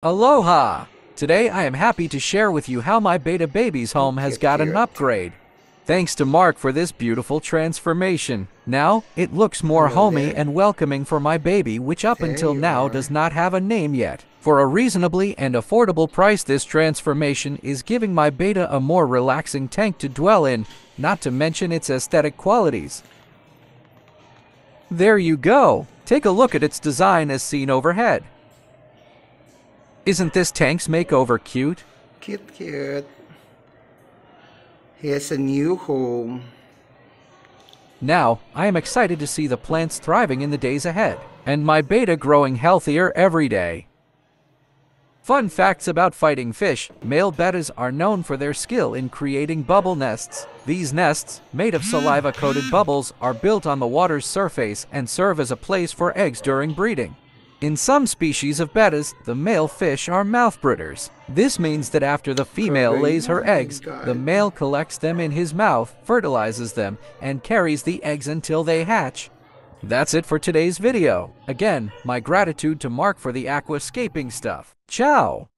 Aloha! Today I am happy to share with you how my betta baby's home has got an upgrade. Thanks to Mark for this beautiful transformation. Now, it looks more homey and welcoming for my baby which up until now does not have a name yet. For a reasonably and affordable price this transformation is giving my betta a more relaxing tank to dwell in, not to mention its aesthetic qualities. There you go! Take a look at its design as seen overhead. Isn't this tank's makeover cute? Cute, cute. He has a new home. Now, I am excited to see the plants thriving in the days ahead, and my betta growing healthier every day. Fun facts about fighting fish male bettas are known for their skill in creating bubble nests. These nests, made of saliva coated bubbles, are built on the water's surface and serve as a place for eggs during breeding. In some species of bettas, the male fish are mouth brooders. This means that after the female lays her eggs, the male collects them in his mouth, fertilizes them, and carries the eggs until they hatch. That's it for today's video. Again, my gratitude to Mark for the aquascaping stuff. Ciao!